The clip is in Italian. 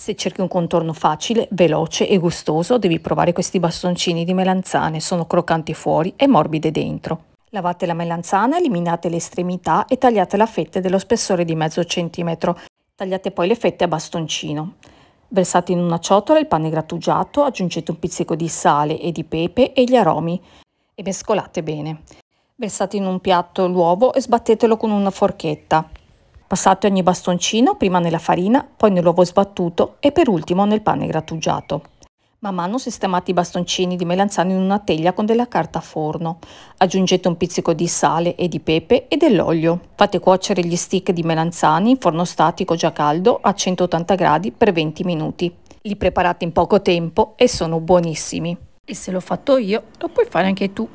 Se cerchi un contorno facile, veloce e gustoso, devi provare questi bastoncini di melanzane, sono croccanti fuori e morbide dentro. Lavate la melanzana, eliminate le estremità e tagliate a fette dello spessore di mezzo centimetro. Tagliate poi le fette a bastoncino. Versate in una ciotola il pane grattugiato, aggiungete un pizzico di sale e di pepe e gli aromi e mescolate bene. Versate in un piatto l'uovo e sbattetelo con una forchetta. Passate ogni bastoncino prima nella farina, poi nell'uovo sbattuto e per ultimo nel pane grattugiato. Man mano sistemate i bastoncini di melanzane in una teglia con della carta a forno. Aggiungete un pizzico di sale e di pepe e dell'olio. Fate cuocere gli stick di melanzane in forno statico già caldo a 180 gradi per 20 minuti. Li preparate in poco tempo e sono buonissimi. E se l'ho fatto io, lo puoi fare anche tu.